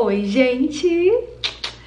Oi, gente!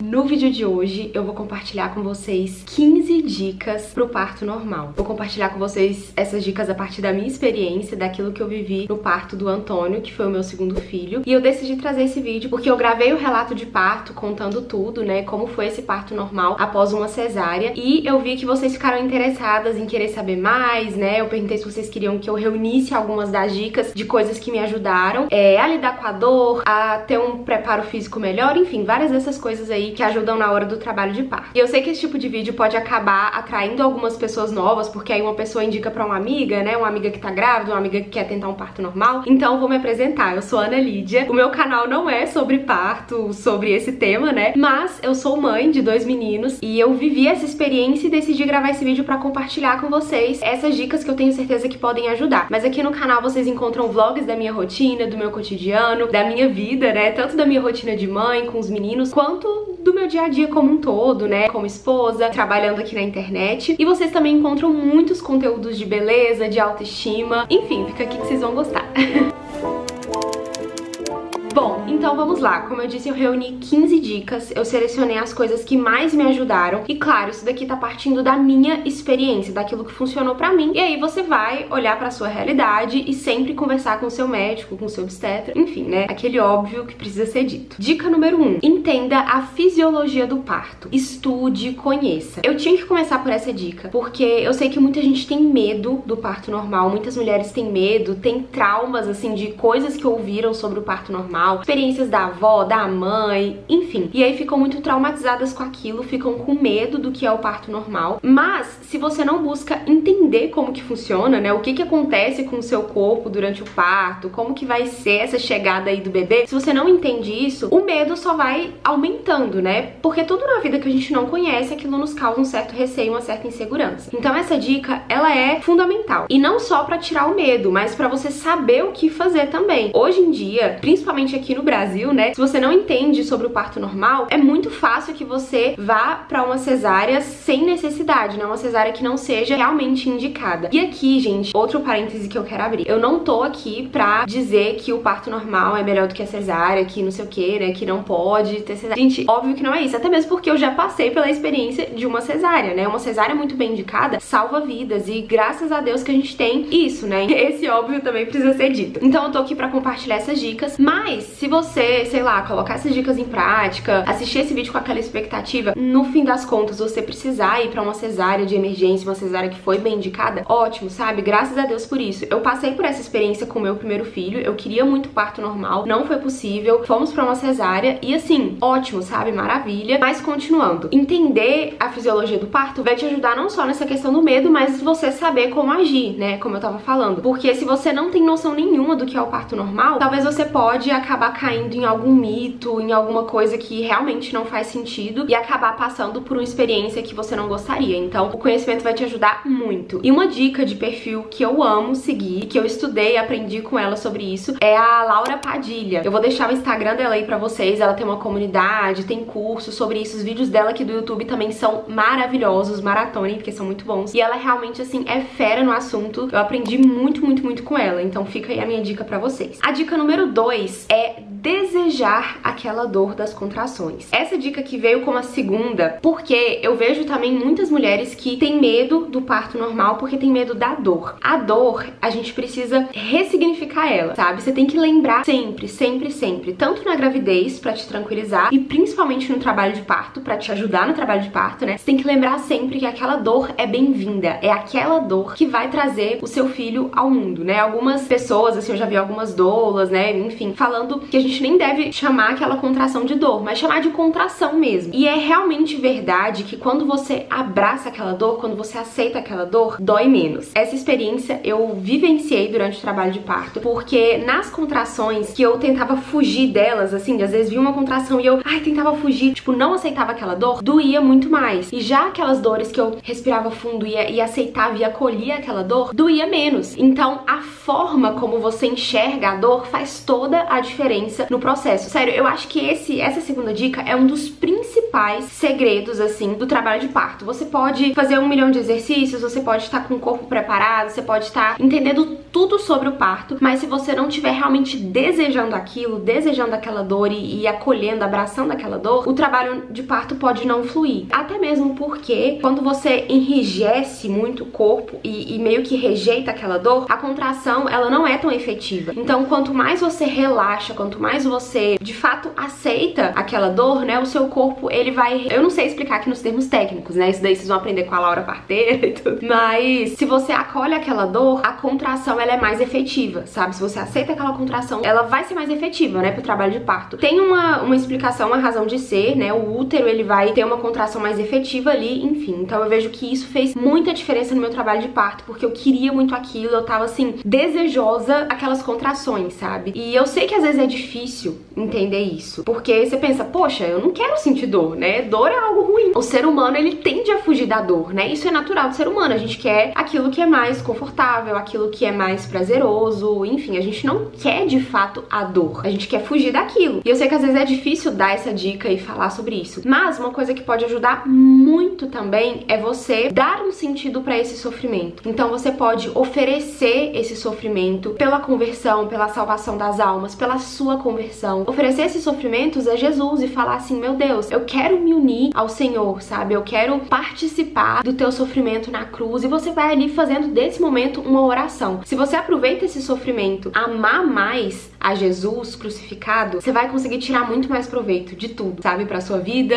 No vídeo de hoje eu vou compartilhar com vocês 15 dicas pro parto normal. Vou compartilhar com vocês essas dicas a partir da minha experiência, daquilo que eu vivi no parto do Antônio, que foi o meu segundo filho. E eu decidi trazer esse vídeo porque eu gravei o relato de parto contando tudo, né, como foi esse parto normal após uma cesárea. E eu vi que vocês ficaram interessadas em querer saber mais, né? Eu perguntei se vocês queriam que eu reunisse algumas das dicas de coisas que me ajudaram é, a lidar com a dor, a ter um preparo físico melhor, enfim, várias dessas coisas aí que ajudam na hora do trabalho de parto. E eu sei que esse tipo de vídeo pode acabar atraindo algumas pessoas novas, porque aí uma pessoa indica pra uma amiga, né? Uma amiga que tá grávida, uma amiga que quer tentar um parto normal. Então vou me apresentar. Eu sou Ana Lídia. O meu canal não é sobre parto, sobre esse tema, né? Mas eu sou mãe de dois meninos e eu vivi essa experiência e decidi gravar esse vídeo pra compartilhar com vocês essas dicas que eu tenho certeza que podem ajudar. Mas aqui no canal vocês encontram vlogs da minha rotina, do meu cotidiano, da minha vida, né? Tanto da minha rotina de mãe com os meninos, quanto do meu dia a dia como um todo, né? Como esposa, trabalhando aqui na internet. E vocês também encontram muitos conteúdos de beleza, de autoestima. Enfim, fica aqui que vocês vão gostar. Bom, então vamos lá. Como eu disse, eu reuni 15 dicas, eu selecionei as coisas que mais me ajudaram. E claro, isso daqui tá partindo da minha experiência, daquilo que funcionou pra mim. E aí você vai olhar pra sua realidade e sempre conversar com o seu médico, com o seu obstetra, enfim, né? Aquele óbvio que precisa ser dito. Dica número 1. Um, entenda a fisiologia do parto. Estude, conheça. Eu tinha que começar por essa dica, porque eu sei que muita gente tem medo do parto normal, muitas mulheres têm medo, têm traumas, assim, de coisas que ouviram sobre o parto normal experiências da avó, da mãe, enfim. E aí ficam muito traumatizadas com aquilo, ficam com medo do que é o parto normal. Mas se você não busca entender como que funciona, né, o que que acontece com o seu corpo durante o parto, como que vai ser essa chegada aí do bebê, se você não entende isso, o medo só vai aumentando, né? Porque tudo na vida que a gente não conhece, aquilo nos causa um certo receio, uma certa insegurança. Então essa dica, ela é fundamental. E não só para tirar o medo, mas para você saber o que fazer também. Hoje em dia, principalmente principalmente aqui no Brasil, né? Se você não entende sobre o parto normal, é muito fácil que você vá para uma cesárea sem necessidade, né? Uma cesárea que não seja realmente indicada. E aqui, gente, outro parêntese que eu quero abrir. Eu não tô aqui pra dizer que o parto normal é melhor do que a cesárea, que não sei o que, né? Que não pode ter cesárea. Gente, óbvio que não é isso. Até mesmo porque eu já passei pela experiência de uma cesárea, né? Uma cesárea muito bem indicada salva vidas. E graças a Deus que a gente tem isso, né? Esse óbvio também precisa ser dito. Então eu tô aqui pra compartilhar essas dicas. Mas se você, sei lá, colocar essas dicas em prática, assistir esse vídeo com aquela expectativa, no fim das contas você precisar ir pra uma cesárea de emergência, uma cesárea que foi bem indicada, ótimo, sabe? Graças a Deus por isso. Eu passei por essa experiência com o meu primeiro filho, eu queria muito parto normal, não foi possível, fomos pra uma cesárea e assim, ótimo, sabe? Maravilha. Mas continuando, entender a fisiologia do parto vai te ajudar não só nessa questão do medo, mas você saber como agir, né? Como eu tava falando. Porque se você não tem noção nenhuma do que é o parto normal, talvez você pode acabar acabar caindo em algum mito, em alguma coisa que realmente não faz sentido e acabar passando por uma experiência que você não gostaria. Então, o conhecimento vai te ajudar muito. E uma dica de perfil que eu amo seguir, que eu estudei e aprendi com ela sobre isso, é a Laura Padilha. Eu vou deixar o Instagram dela aí pra vocês, ela tem uma comunidade, tem curso sobre isso, os vídeos dela aqui do YouTube também são maravilhosos, maratonem, porque são muito bons. E ela realmente, assim, é fera no assunto. Eu aprendi muito, muito, muito com ela, então fica aí a minha dica pra vocês. A dica número 2 é é desejar aquela dor das contrações. Essa dica que veio como a segunda, porque eu vejo também muitas mulheres que têm medo do parto normal porque tem medo da dor. A dor, a gente precisa ressignificar ela, sabe? Você tem que lembrar sempre, sempre, sempre, tanto na gravidez para te tranquilizar e principalmente no trabalho de parto para te ajudar no trabalho de parto, né? Você tem que lembrar sempre que aquela dor é bem-vinda, é aquela dor que vai trazer o seu filho ao mundo, né? Algumas pessoas, assim, eu já vi algumas doulas, né, enfim, falando que a gente nem deve chamar aquela contração de dor, mas chamar de contração mesmo. E é realmente verdade que quando você abraça aquela dor, quando você aceita aquela dor, dói menos. Essa experiência eu vivenciei durante o trabalho de parto, porque nas contrações que eu tentava fugir delas, assim, às vezes vi uma contração e eu, ai, tentava fugir, tipo, não aceitava aquela dor, doía muito mais. E já aquelas dores que eu respirava fundo e, e aceitava e acolhia aquela dor, doía menos. Então, a forma como você enxerga a dor faz toda a diferença no processo. Sério, eu acho que esse, essa segunda dica é um dos principais principais segredos, assim, do trabalho de parto. Você pode fazer um milhão de exercícios, você pode estar com o corpo preparado, você pode estar entendendo tudo sobre o parto, mas se você não estiver realmente desejando aquilo, desejando aquela dor e, e acolhendo, abraçando aquela dor, o trabalho de parto pode não fluir. Até mesmo porque quando você enrijece muito o corpo e, e meio que rejeita aquela dor, a contração ela não é tão efetiva. Então, quanto mais você relaxa, quanto mais você de fato aceita aquela dor, né, o seu corpo ele vai. Eu não sei explicar aqui nos termos técnicos, né? Isso daí vocês vão aprender com a Laura Parteira e tudo. Mas se você acolhe aquela dor, a contração ela é mais efetiva, sabe? Se você aceita aquela contração, ela vai ser mais efetiva, né, pro trabalho de parto. Tem uma, uma explicação, uma razão de ser, né? O útero ele vai ter uma contração mais efetiva ali, enfim. Então eu vejo que isso fez muita diferença no meu trabalho de parto, porque eu queria muito aquilo, eu tava assim, desejosa aquelas contrações, sabe? E eu sei que às vezes é difícil entender isso, porque você pensa, poxa, eu não quero sentir dor, né? Dor é algo ruim. O ser humano, ele tende a fugir da dor, né? Isso é natural do ser humano. A gente quer aquilo que é mais confortável, aquilo que é mais prazeroso, enfim, a gente não quer de fato a dor. A gente quer fugir daquilo. E eu sei que às vezes é difícil dar essa dica e falar sobre isso. Mas uma coisa que pode ajudar muito também é você dar um sentido para esse sofrimento. Então você pode oferecer esse sofrimento pela conversão, pela salvação das almas, pela sua conversão. Oferecer esses sofrimentos a Jesus e falar assim: "Meu Deus, eu quero me unir ao Senhor, sabe? Eu quero participar do teu sofrimento na cruz". E você vai ali fazendo desse momento uma oração. Se você aproveita esse sofrimento, amar mais a Jesus crucificado, você vai conseguir tirar muito mais proveito de tudo, sabe? Pra sua vida,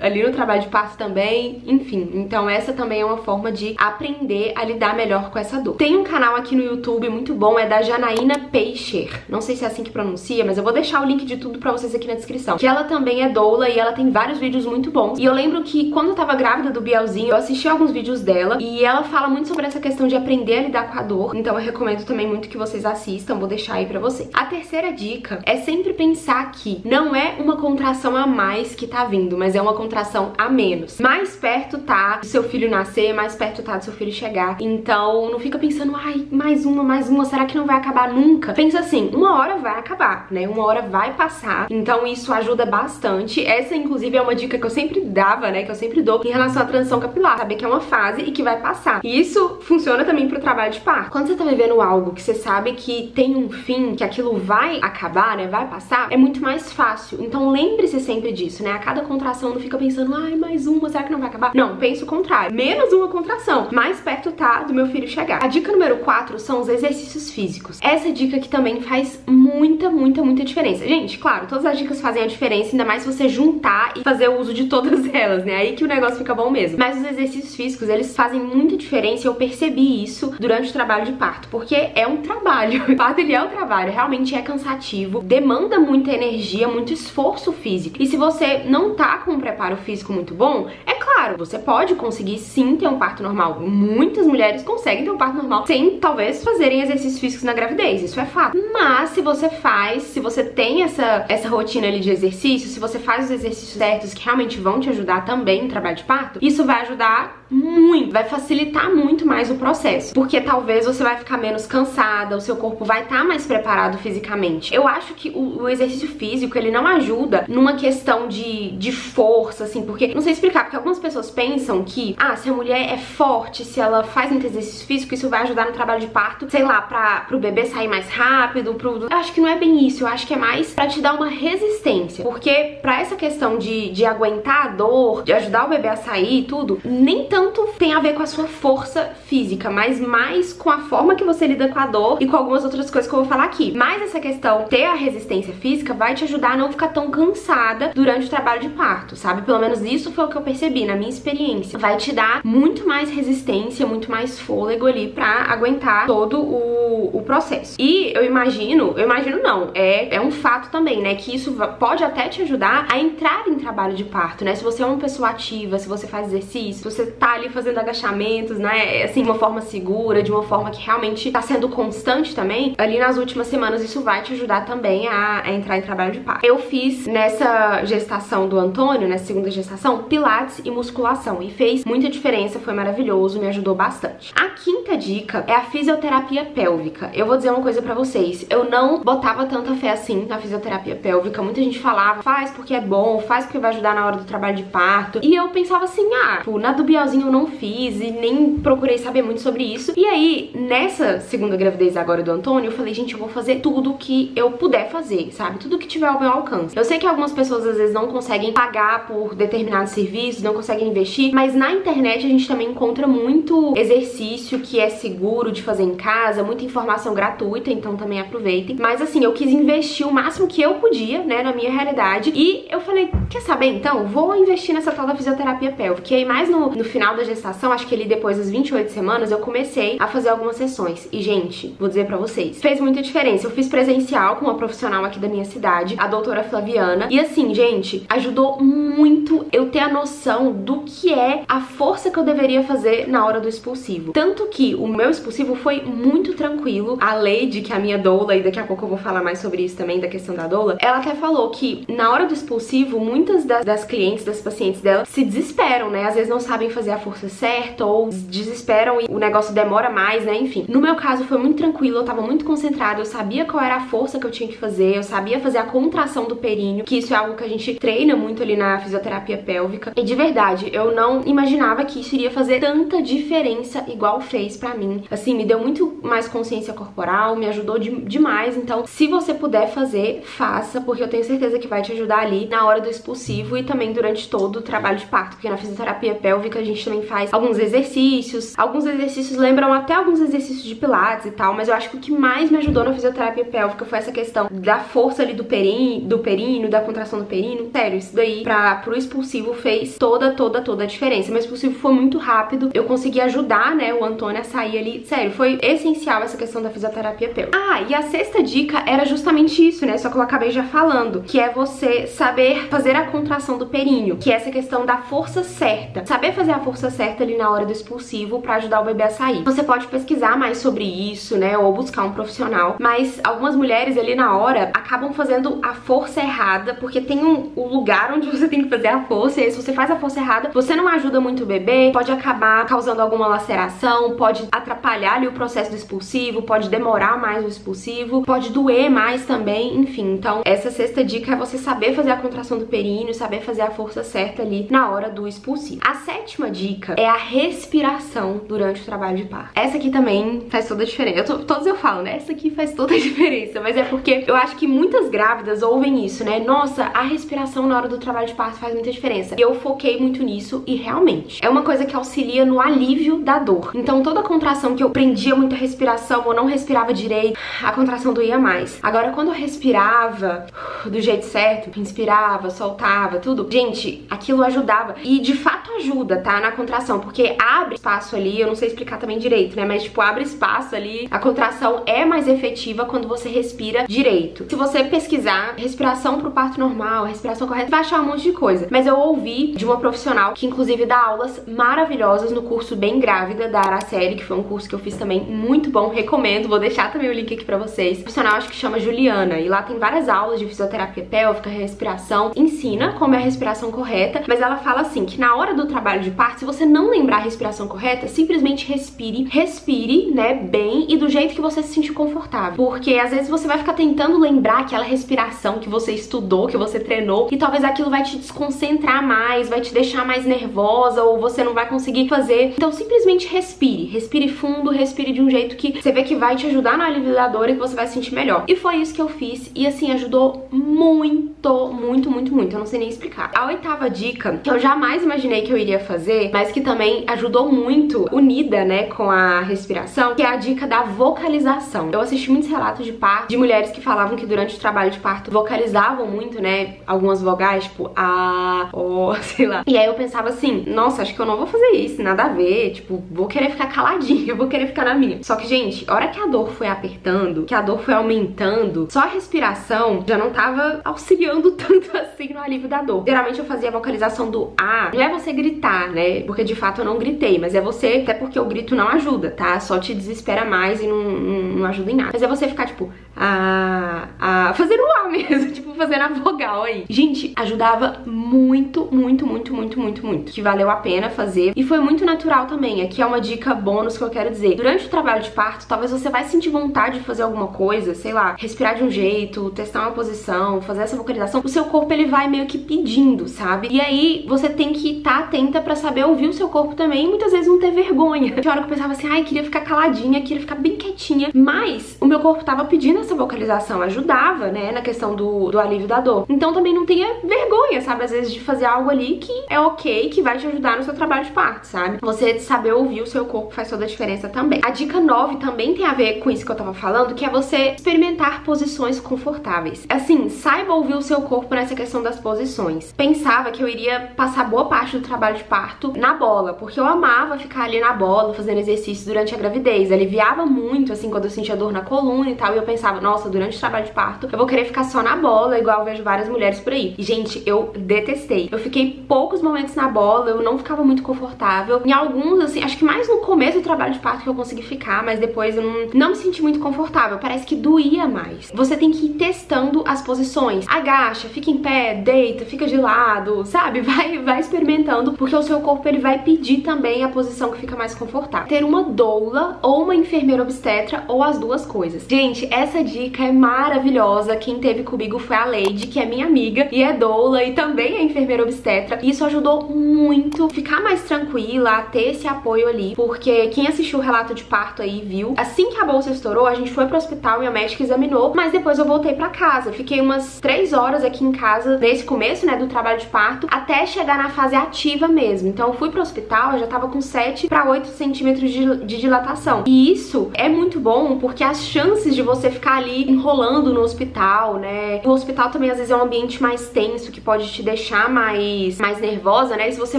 ali no trabalho de parto também, enfim. Então essa também é uma forma de aprender a lidar melhor com essa dor. Tem um canal aqui no YouTube muito bom, é da Janaína Peixer. Não sei se é assim que pronuncia, mas eu vou deixar o link de tudo pra vocês aqui na descrição. Que ela também é doula e ela tem vários vídeos muito bons. E eu lembro que quando eu tava grávida do Bielzinho, eu assisti alguns vídeos dela e ela fala muito sobre essa questão de aprender a lidar com a dor. Então eu recomendo também muito que vocês assistam, vou deixar aí pra você. A terceira dica é sempre pensar que não é uma contração a mais que tá vindo, mas é uma contração a menos. Mais perto tá do seu filho nascer, mais perto tá do seu filho chegar. Então não fica pensando, ai, mais uma, mais uma, será que não vai acabar nunca? Pensa assim, uma hora vai acabar, né? Uma hora vai passar. Então isso ajuda bastante. Essa, inclusive, é uma dica que eu sempre dava, né? Que eu sempre dou em relação à transição capilar. Saber que é uma fase e que vai passar. E isso funciona também pro trabalho de parto. Quando você tá vivendo algo que você sabe que tem um fim, que aquilo vai acabar, né? Vai passar, é muito mais fácil. Então lembre-se sempre disso, né? A cada contração não fica pensando, ai, mais uma, será que não vai acabar? Não, pense o contrário. Menos uma contração. Mais perto tá do meu filho chegar. A dica número 4 são os exercícios físicos. Essa dica aqui também faz muita, muita, muita diferença. Gente, claro, todas as dicas fazem a diferença, ainda mais se você juntar e fazer o uso de todas elas, né? Aí que o negócio fica bom mesmo. Mas os exercícios físicos, eles fazem muita diferença e eu percebi isso durante o trabalho de parto, porque é um trabalho. O parto, ele é um trabalho, realmente é cansativo, demanda muita energia, muito esforço físico. E se você não tá com um preparo físico muito bom, é claro, você pode conseguir sim ter um parto normal. Muitas mulheres conseguem ter um parto normal sem talvez fazerem exercícios físicos na gravidez, isso é fato. Mas se você faz, se você tem essa, essa rotina ali de exercício, se você faz os exercícios certos que realmente vão te ajudar também no trabalho de parto, isso vai ajudar muito, vai facilitar muito mais o processo, porque talvez você vai ficar menos cansada, o seu corpo vai estar tá mais preparado fisicamente. Eu acho que o, o, exercício físico, ele não ajuda numa questão de, de força, assim, porque, não sei explicar, porque algumas pessoas pensam que, ah, se a mulher é forte, se ela faz muito exercício físico, isso vai ajudar no trabalho de parto, sei lá, pra, pro bebê sair mais rápido, pro... Eu acho que não é bem isso, eu acho que é mais pra te dar uma resistência, porque pra essa questão de, de aguentar a dor, de ajudar o bebê a sair e tudo, nem tanto tem a ver com a sua força física, mas mais com a forma que você lida com a dor e com algumas outras coisas que eu vou falar aqui. Mas essa questão, ter a resistência física, vai te ajudar a não ficar tão cansada durante o trabalho de parto, sabe? Pelo menos isso foi o que eu percebi na minha experiência. Vai te dar muito mais resistência, muito mais fôlego ali pra aguentar todo o, o processo. E eu imagino, eu imagino não, é, é um fato também, né? Que isso pode até te ajudar a entrar em trabalho de parto, né? Se você é uma pessoa ativa, se você faz exercício, se você tá ali fazendo agachamentos, né? Assim, de uma forma segura, de uma forma que realmente tá sendo constante também, ali nas últimas semanas isso vai te ajudar também a, a entrar em trabalho de parto. Eu fiz nessa gestação do Antônio, nessa segunda gestação, pilates e musculação. E fez muita diferença, foi maravilhoso, me ajudou bastante. A quinta dica é a fisioterapia pélvica. Eu vou dizer uma coisa pra vocês, eu não botava tanta fé assim na fisioterapia pélvica. Muita gente falava, faz porque é bom, faz porque vai ajudar na hora do trabalho de parto. E eu pensava assim, ah, tipo, na do Bielzinho eu não fiz e nem procurei saber muito sobre isso. E aí, nessa segunda gravidez agora do Antônio, eu falei, gente, eu vou fazer tudo que eu puder fazer, sabe? Tudo que tiver ao meu alcance. Eu sei que algumas pessoas às vezes não conseguem pagar por determinados serviços, não conseguem investir, mas na internet a gente também encontra muito exercício que é seguro de fazer em casa, muita informação gratuita, então também aproveitem. Mas assim, eu quis investir o máximo que eu podia, né, na minha realidade, e eu falei, quer saber então? Vou investir nessa tal da fisioterapia pélvica. E aí mais no, no final da gestação, acho que ali depois das 28 semanas, eu comecei a fazer algumas sessões. E gente, vou dizer pra vocês, fez muita diferença. Eu fiz presencial com uma profissional aqui da minha cidade, a doutora Flaviana, e assim, gente, ajudou muito eu ter a noção do que é a força que eu deveria fazer na hora do expulsivo. Tanto que o meu expulsivo foi muito tranquilo. A Lady, que é a minha doula, e daqui a pouco eu vou falar mais sobre isso também, da questão da doula, ela até falou que na hora do expulsivo, muitas das, clientes, das pacientes dela, se desesperam, né? Às vezes não sabem fazer a força certa ou desesperam e o negócio demora mais, né? Enfim. No meu caso foi muito tranquilo, eu tava muito concentrada, eu sabia qual era a força que eu tinha que fazer, eu sabia fazer a contração do períneo, que isso é algo que a gente treina muito ali na fisioterapia pélvica. E de verdade, eu não imaginava que isso iria fazer tanta diferença igual fez para mim. Assim, me deu muito mais consciência corporal, me ajudou de, demais. Então, se você puder fazer, faça, porque eu tenho certeza que vai te ajudar ali na hora do expulsivo e também durante todo o trabalho de parto, porque na fisioterapia pélvica a gente também faz alguns exercícios. Alguns exercícios lembram até alguns exercícios de pilates e tal, mas eu acho que o que mais me ajudou na fisioterapia pélvica foi essa questão da força ali do períneo, do períneo, da contração do períneo. Sério, isso daí para pro expulsivo fez toda, toda, toda a diferença. Meu expulsivo foi muito rápido, eu consegui ajudar, né, o Antônio a sair ali. Sério, foi essencial essa questão da fisioterapia pélvica. Ah, e a sexta dica era justamente isso, né, só que eu acabei já falando, que é você saber fazer a contração do períneo, que é essa questão da força certa. Saber fazer a força certa ali na hora do expulsivo para ajudar o bebê a sair. Você pode pesquisar mais sobre isso, né, ou buscar um profissional, mas algumas mulheres ali na hora acabam fazendo a força errada, porque tem um, um lugar onde você tem que fazer a força, e aí se você faz a força errada, você não ajuda muito o bebê, pode acabar causando alguma laceração, pode atrapalhar ali o processo do expulsivo, pode demorar mais o expulsivo, pode doer mais também, enfim. Então, essa sexta dica é você saber fazer a contração do períneo, saber fazer a força certa ali na hora do expulsivo. A sétima dica é a respiração durante o trabalho de parto. Essa aqui também faz toda a diferença. Eu tô, todos eu falo, né? Essa aqui faz toda a diferença, mas é porque eu acho que muitas grávidas ouvem isso, né? Nossa, a respiração na hora do trabalho de parto faz muita diferença. E eu foquei muito nisso e realmente é uma coisa que auxilia no alívio da dor. Então toda contração que eu prendia muito a respiração ou não respirava direito, a contração doía mais. Agora quando eu respirava do jeito certo, inspirava, soltava, tudo, gente, aquilo ajudava. E de fato ajuda, tá? Na contração, porque abre espaço ali, eu não sei explicar também direito, né? Mas tipo, abre espaço ali. A contração é mais efetiva quando você respira direito. Se você pesquisar respiração pro parto normal, respiração correta, vai achar um monte de coisa. Mas eu ouvi de uma profissional que inclusive dá aulas maravilhosas no curso Bem Grávida da Araceli, que foi um curso que eu fiz também muito bom, recomendo. Vou deixar também o link aqui pra vocês. O profissional acho que chama Juliana e lá tem várias aulas de fisioterapia pélvica, respiração, ensina como é a respiração correta, mas ela fala assim que na hora do trabalho de parto, se você não lembrar a respiração correta, simplesmente respire, respire, né, bem e do jeito que você se sentir confortável. Porque às vezes você vai ficar tentando lembrar aquela respiração que você estudou, que você treinou, e talvez aquilo vai te desconcentrar mais, vai te deixar mais nervosa ou você não vai conseguir fazer. Então simplesmente respire, respire fundo, respire de um jeito que você vê que vai te ajudar na alívio da dor e que você vai se sentir melhor. E foi isso que eu fiz e assim ajudou muito, muito, muito, muito. Eu não sei nem explicar. A oitava dica, que eu jamais imaginei que eu iria fazer, mas que também ajudou muito, unida, né, com a respiração, que é a dica da vocalização. Eu assisti muitos relatos de parto de mulheres que falavam que durante o trabalho de parto vocalizavam muito, né, algumas vogais, tipo a, o, sei lá. E aí eu pensava assim, nossa, acho que eu não vou fazer isso, nada a ver, tipo, vou querer ficar caladinha, vou querer ficar na minha. Só que, gente, a hora que a dor foi apertando, que a dor foi aumentando, só a respiração já não tava auxiliando tanto assim no alívio Geralmente eu fazia a vocalização do A, não é você gritar, né? Porque de fato eu não gritei, mas é você, até porque o grito não ajuda, tá? Só te desespera mais e não, não, não ajuda em nada. Mas é você ficar tipo, a, a fazendo um A mesmo, tipo fazendo a vogal aí. Gente, ajudava muito, muito, muito, muito, muito, muito. Que valeu a pena fazer. E foi muito natural também. Aqui é uma dica bônus que eu quero dizer. Durante o trabalho de parto, talvez você vai sentir vontade de fazer alguma coisa, sei lá, respirar de um jeito, testar uma posição, fazer essa vocalização. O seu corpo ele vai meio que pedindo, sabe? E aí você tem que estar tá atenta para saber ouvir o seu corpo também e muitas vezes não ter vergonha. Tinha hora que eu pensava assim, ai, queria ficar caladinha, queria ficar bem quietinha, mas o meu corpo tava pedindo essa vocalização, ajudava, né, na questão do, do alívio da dor. Então também não tenha vergonha, sabe, às vezes de fazer algo ali que é ok, que vai te ajudar no seu trabalho de parto, sabe? Você saber ouvir o seu corpo faz toda a diferença também. A dica 9 também tem a ver com isso que eu tava falando, que é você experimentar posições confortáveis. Assim, saiba ouvir o seu corpo nessa questão das posições. Pensava que eu iria passar boa parte do trabalho de parto na bola, porque eu amava ficar ali na bola, fazendo exercício durante a gravidez. Aliviava muito, assim, quando eu sentia dor na coluna e tal, e eu pensava, nossa, durante o trabalho de parto, eu vou querer ficar só na bola, igual eu vejo várias mulheres por aí. E, gente, eu detestei. Eu fiquei poucos momentos na bola, eu não ficava muito confortável. Em alguns, assim, acho que mais no começo do trabalho de parto que eu consegui ficar, mas depois eu não, não me senti muito confortável. Parece que doía mais. Você tem que ir testando as posições. Agacha, fica em pé, deita, fica de lado, sabe? Vai, vai experimentando, porque o seu corpo ele vai pedir também a posição que fica mais confortável. Ter uma doula ou uma enfermeira obstetra ou as duas coisas. Gente, essa dica é maravilhosa. Quem teve comigo foi a Lady, que é minha amiga e é doula e também é enfermeira obstetra. E isso ajudou muito ficar mais tranquila, a ter esse apoio ali, porque quem assistiu o relato de parto aí viu. Assim que a bolsa estourou, a gente foi pro hospital e a médica examinou, mas depois eu voltei pra casa. Fiquei umas três horas aqui em casa, nesse começo, né, do trabalho de parto, até chegar na fase ativa mesmo. Então eu fui pro hospital, eu já tava com 7 para 8 centímetros de, de dilatação. E isso é muito bom porque as chances de você ficar ali enrolando no hospital, né? O hospital também às vezes é um ambiente mais tenso que pode te deixar mais, mais nervosa, né? E se você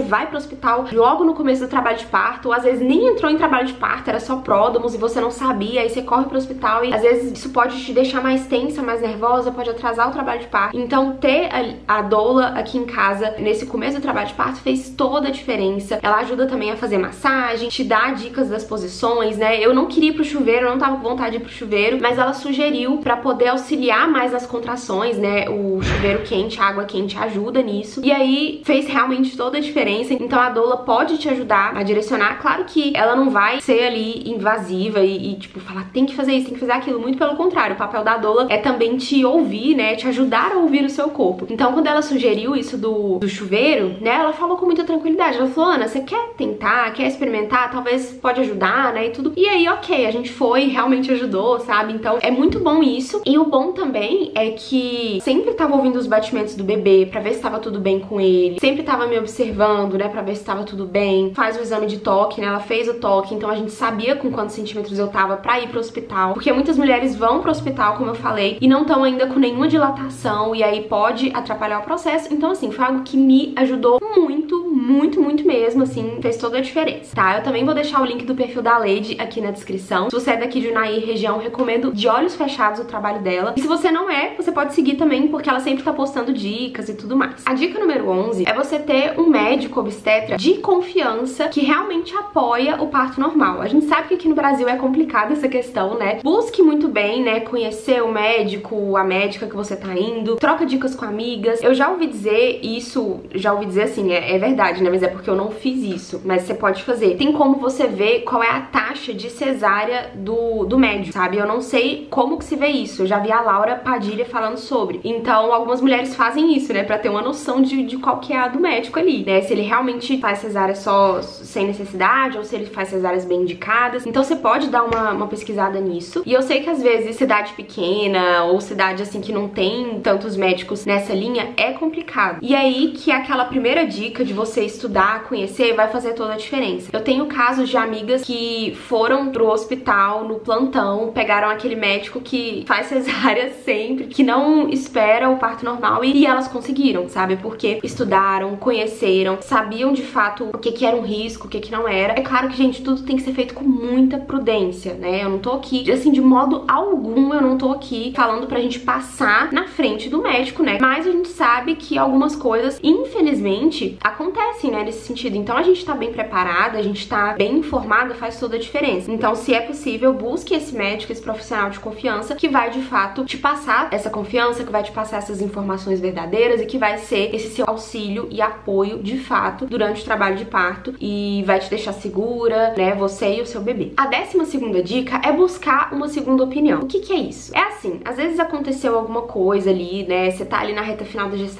vai pro hospital logo no começo do trabalho de parto, ou às vezes nem entrou em trabalho de parto, era só pródomos e você não sabia, aí você corre pro hospital e às vezes isso pode te deixar mais tensa, mais nervosa, pode atrasar o trabalho de parto. Então ter a, a doula aqui em casa nesse começo do trabalho de parto fez toda a diferença. Ela ajuda também a fazer massagem, te dá dicas das posições, né? Eu não queria ir pro chuveiro, eu não tava com vontade de ir pro chuveiro, mas ela sugeriu para poder auxiliar mais nas contrações, né? O chuveiro quente, a água quente ajuda nisso. E aí fez realmente toda a diferença. Então a doula pode te ajudar a direcionar. Claro que ela não vai ser ali invasiva e, e, tipo falar tem que fazer isso, tem que fazer aquilo. Muito pelo contrário, o papel da doula é também te ouvir, né? Te ajudar a ouvir o seu corpo. Então quando ela sugeriu isso do, do chuveiro, né? Ela falou com muita tranquilidade. Ela falou, Ana, você quer tentar, quer experimentar? Talvez pode ajudar, né? E tudo. E aí, ok, a gente foi, realmente ajudou, sabe? Então é muito bom isso. E o bom também é que sempre tava ouvindo os batimentos do bebê pra ver se tava tudo bem com ele. Sempre tava me observando, né? Pra ver se tava tudo bem. Faz o exame de toque, né? Ela fez o toque, então a gente sabia com quantos centímetros eu tava pra ir pro hospital. Porque muitas mulheres vão pro hospital, como eu falei, e não estão ainda com nenhuma dilatação, e aí pode atrapalhar o processo. Então, assim, foi algo que me ajudou muito, muito, muito mesmo, assim, fez toda a diferença, tá? Eu também vou deixar o link do perfil da Lady aqui na descrição. Se você é daqui de Unai região, recomendo de olhos fechados o trabalho dela. E se você não é, você pode seguir também, porque ela sempre tá postando dicas e tudo mais. A dica número 11 é você ter um médico obstetra de confiança que realmente apoia o parto normal. A gente sabe que aqui no Brasil é complicada essa questão, né? Busque muito bem, né, conhecer o médico, a médica que você tá indo, troca dicas com amigas. Eu já ouvi dizer isso, já ouvi dizer assim, é, é verdade, né, mas é porque eu não fiz isso, mas você pode fazer. Tem como você ver qual é a taxa de cesárea do, do médico, sabe? Eu não sei como que se vê isso, eu já vi a Laura Padilha falando sobre. Então, algumas mulheres fazem isso, né, pra ter uma noção de, de qual que é a do médico ali, né? Se ele realmente faz cesárea só sem necessidade ou se ele faz cesáreas bem indicadas. Então, você pode dar uma, uma pesquisada nisso. E eu sei que às vezes cidade pequena ou cidade assim que não tem tantos médicos nessa linha é complicado. E aí que aquela primeira dica de você estudar, conhecer, vai fazer toda a diferença. Eu tenho casos de amigas que foram pro hospital no plantão, pegaram aquele médico que faz cesárea sempre, que não espera o parto normal e, e elas conseguiram, sabe? Porque estudaram, conheceram, sabiam de fato o que que era um risco, o que que não era. É claro que, gente, tudo tem que ser feito com muita prudência, né? Eu não tô aqui, assim, de modo algum eu não tô aqui falando pra gente passar na frente do médico, né? Mas a gente sabe sabe que algumas coisas, infelizmente, acontecem, né, nesse sentido. Então a gente tá bem preparada, a gente tá bem informada, faz toda a diferença. Então, se é possível, busque esse médico, esse profissional de confiança que vai de fato te passar essa confiança, que vai te passar essas informações verdadeiras e que vai ser esse seu auxílio e apoio de fato durante o trabalho de parto e vai te deixar segura, né, você e o seu bebê. A décima segunda dica é buscar uma segunda opinião. O que que é isso? É assim, às vezes aconteceu alguma coisa ali, né, você tá ali na reta final da gestação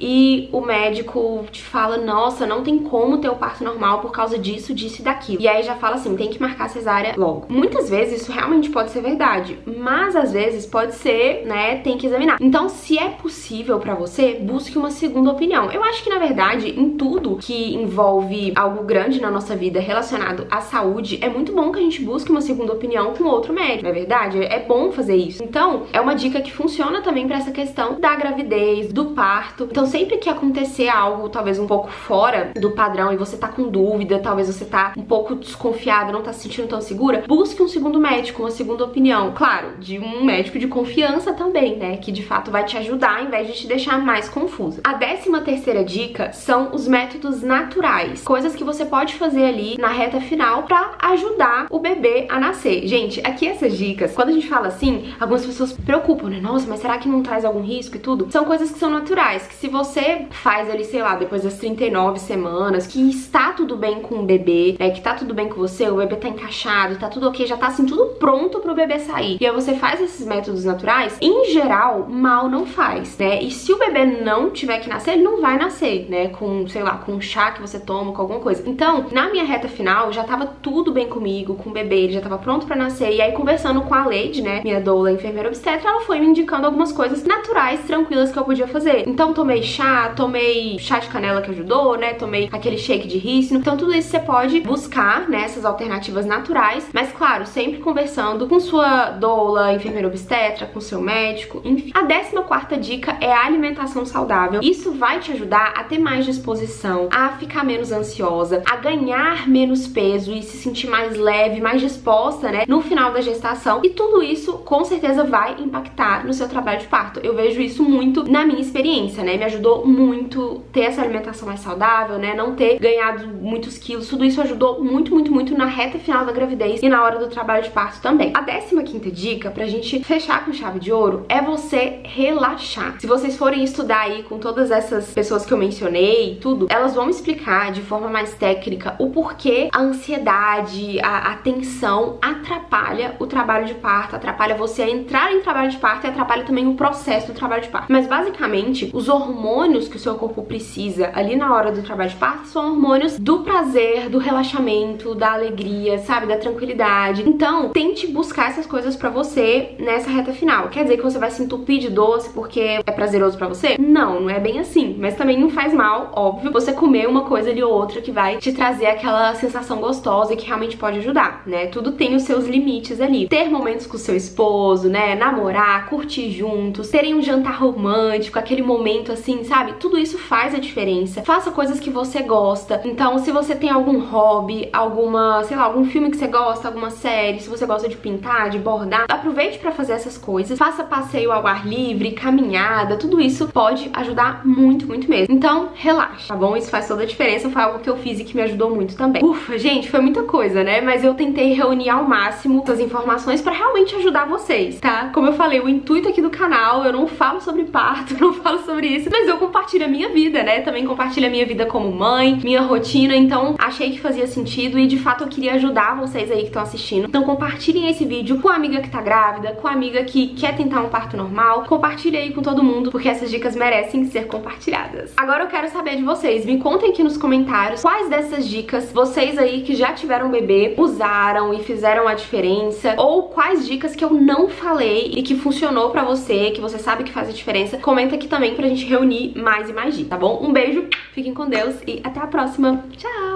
e o médico te fala, nossa, não tem como ter o parto normal por causa disso, disso e daquilo. E aí já fala assim, tem que marcar cesárea logo. Muitas vezes isso realmente pode ser verdade, mas às vezes pode ser, né, tem que examinar. Então, se é possível para você, busque uma segunda opinião. Eu acho que na verdade, em tudo que envolve algo grande na nossa vida relacionado à saúde, é muito bom que a gente busque uma segunda opinião com outro médico, não é verdade? É bom fazer isso. Então, é uma dica que funciona também para essa questão da gravidez, do parto. Então, sempre que acontecer algo talvez um pouco fora do padrão e você tá com dúvida, talvez você tá um pouco desconfiada, não tá se sentindo tão segura, busque um segundo médico, uma segunda opinião. Claro, de um médico de confiança também, né? Que de fato vai te ajudar ao invés de te deixar mais confusa. A décima terceira dica são os métodos naturais, coisas que você pode fazer ali na reta final para ajudar o bebê a nascer. Gente, aqui essas dicas, quando a gente fala assim, algumas pessoas preocupam, né? Nossa, mas será que não traz algum risco e tudo? São coisas que são naturais, que se você faz ali, sei lá, depois das 39 semanas, que está tudo bem com o bebê, né? Que tá tudo bem com você, o bebê tá encaixado, tá tudo ok, já tá assim tudo pronto pro bebê sair. E aí você faz esses métodos naturais, em geral, mal não faz, né? E se o bebê não tiver que nascer, ele não vai nascer, né? Com, sei lá, com um chá que você toma, com alguma coisa. Então, na minha reta final, já tava tudo bem comigo, com o bebê, ele já tava pronto pra nascer. E aí, conversando com a Lady, né? Minha doula, enfermeira obstetra, ela foi me indicando algumas coisas naturais, tranquilas que eu podia fazer. Então, tomei chá, tomei chá de canela que ajudou, né? Tomei aquele shake de rícino. Então, tudo isso você pode buscar, né? Essas alternativas naturais, mas claro, sempre conversando com sua doula, enfermeira obstetra, com seu médico, enfim. A décima quarta dica é a alimentação saudável. Isso vai te ajudar a ter mais disposição, a ficar menos ansiosa, a ganhar menos peso e se sentir mais leve, mais disposta, né, no final da gestação. E tudo isso com certeza vai impactar no seu trabalho de parto. Eu vejo isso muito na minha experiência, né? Me ajudou muito ter essa alimentação mais saudável, né? Não ter ganhado muitos quilos. Tudo isso ajudou muito, muito, muito na reta final da gravidez e na hora do trabalho de parto também. A décima quinta dica pra gente fechar com chave de ouro é você relaxar. Se vocês forem estudar aí com todas essas pessoas que eu mencionei, tudo, elas vão explicar de forma mais técnica o porquê a ansiedade, a, a tensão atrapalha o trabalho de parto, atrapalha você a entrar em trabalho de parto e atrapalha também o processo do trabalho de parto. Mas basicamente, os hormônios que o seu corpo precisa ali na hora do trabalho de parto são hormônios do prazer, do relaxamento, da alegria, sabe, da tranquilidade. Então, tente buscar essas coisas para você nessa reta final. Quer dizer que você vai se entupir de doce porque é prazeroso para você? Não, não é bem assim. Mas também não faz mal, óbvio, você comer uma coisa ali ou outra que vai te trazer aquela sensação gostosa e que realmente pode ajudar, né? Tudo tem os seus limites ali. Ter momentos com o seu esposo, né? Namorar, curtir juntos, terem um jantar romântico, aquele momento assim, sabe? Tudo isso faz a diferença. Faça coisas que você gosta. Então, se você tem algum hobby, alguma, sei lá, algum filme que você gosta, alguma série, se você gosta de pintar, de bordar, aproveite para fazer essas coisas. Faça passeio ao ar livre, caminhada, tudo isso pode ajudar muito, muito mesmo. Então, relaxa, tá bom? Isso faz toda a diferença. Foi algo que eu fiz e que me ajudou muito também. Ufa, gente, foi muita coisa, né? Mas eu tentei reunir ao máximo essas informações para realmente ajudar vocês, tá? Como eu falei, o intuito aqui do canal, eu não falo sobre parto, não sobre isso, mas eu compartilho a minha vida, né? Também compartilho a minha vida como mãe, minha rotina, então achei que fazia sentido e de fato eu queria ajudar vocês aí que estão assistindo. Então compartilhem esse vídeo com a amiga que tá grávida, com a amiga que quer tentar um parto normal, compartilhe aí com todo mundo, porque essas dicas merecem ser compartilhadas. Agora eu quero saber de vocês, me contem aqui nos comentários quais dessas dicas vocês aí que já tiveram bebê usaram e fizeram a diferença, ou quais dicas que eu não falei e que funcionou pra você, que você sabe que faz a diferença. Comenta aqui também pra gente reunir mais e mais dicas, tá bom? Um beijo, fiquem com Deus e até a próxima. Tchau!